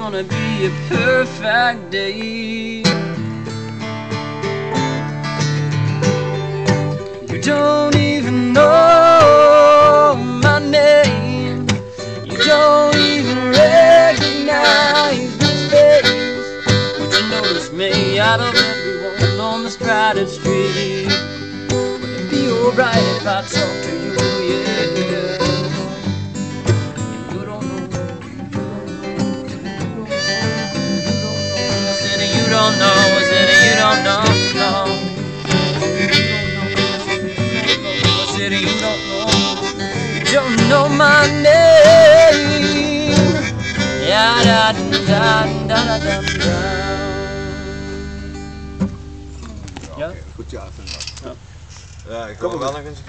Gonna be a perfect day. You don't even know my name. You don't even recognize this face. Would you notice me out of everyone on this crowded street? Don't know. I said you don't know. No. I said you don't know. You don't know my name. Yeah, da da da da da da. Ja? Goed, ja, vind ik. Ja. Ja, ik wil wel nog eens doen.